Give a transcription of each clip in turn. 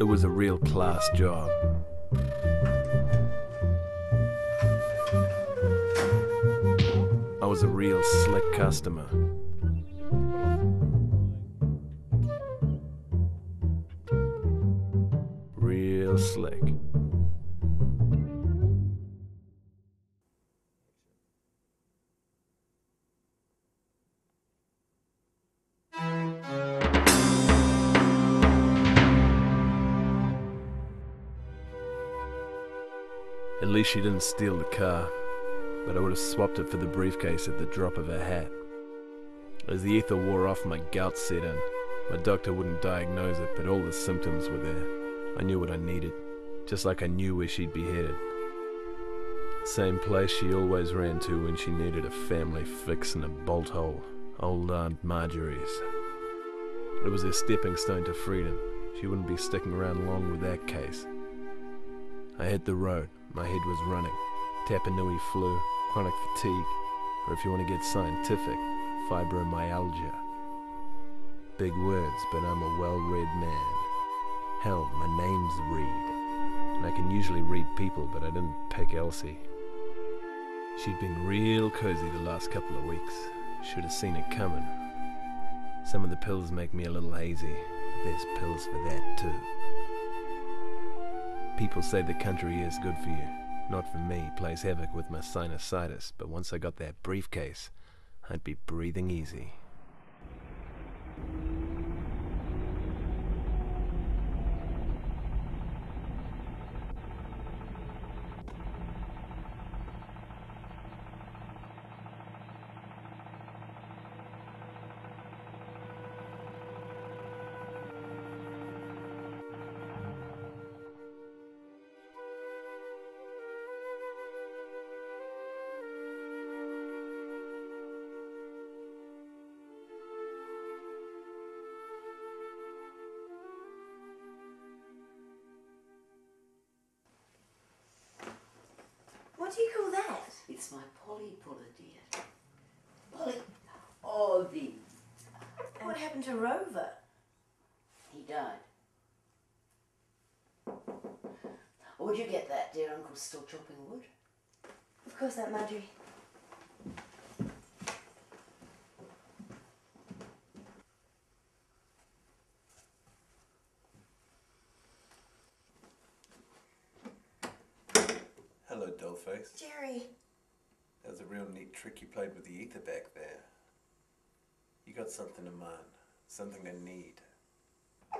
It was a real class job. I was a real slick customer. At least she didn't steal the car, but I would have swapped it for the briefcase at the drop of a hat. As the ether wore off, my gout set in. My doctor wouldn't diagnose it, but all the symptoms were there. I knew what I needed, just like I knew where she'd be headed. Same place she always ran to when she needed a family fix and a bolt hole. Old Aunt Marjorie's. It was her stepping stone to freedom. She wouldn't be sticking around long with that case. I hit the road. My head was running. Tapanui flu, chronic fatigue, or if you want to get scientific, fibromyalgia. Big words, but I'm a well-read man. Hell, my name's Reed. And I can usually read people, but I didn't pick Elsie. She'd been real cozy the last couple of weeks. Should have seen it coming. Some of the pills make me a little hazy. There's pills for that too. People say the country is good for you. Not for me, plays havoc with my sinusitis, but once I got that briefcase, I'd be breathing easy. What do you call that? It's my Polly puller, dear. Polly. Oh, the. What happened to Rover? He died. Would you get that, dear Uncle? still chopping wood? Of course, Aunt Marjorie. Dollface. Jerry. That was a real neat trick you played with the ether back there. You got something in mind. Something I need.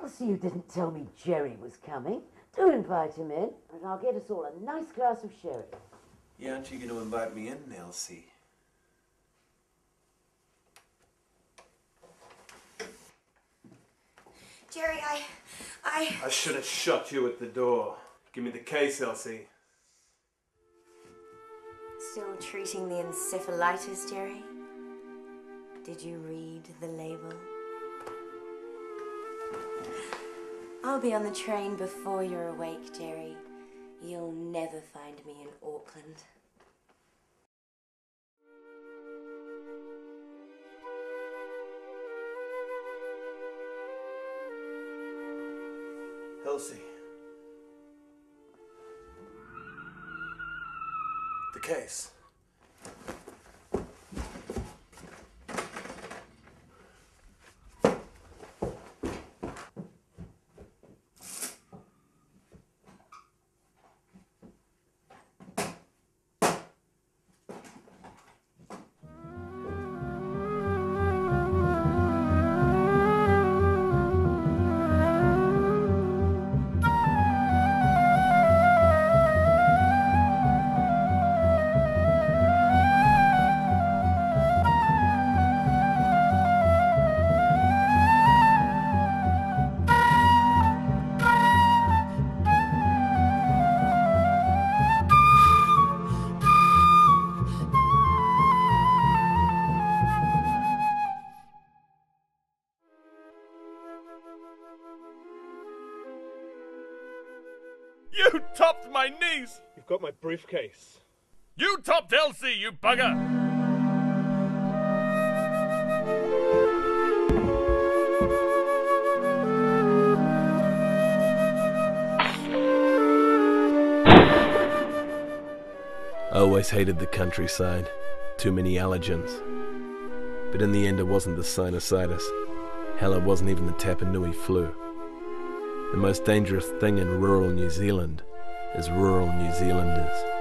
Elsie, you didn't tell me Jerry was coming. Do invite him in, and I'll get us all a nice glass of sherry. Yeah, aren't you going to invite me in, Elsie? Jerry, I. I. I should have shot you at the door. Give me the case, Elsie. Still treating the encephalitis, Jerry? Did you read the label? I'll be on the train before you're awake, Jerry. You'll never find me in Auckland. Elsie. Case. You topped my knees. You've got my briefcase. You topped Elsie, you bugger! I always hated the countryside. Too many allergens. But in the end, it wasn't the sinusitis. Hell, it wasn't even the Tapanui flu. The most dangerous thing in rural New Zealand is rural New Zealanders.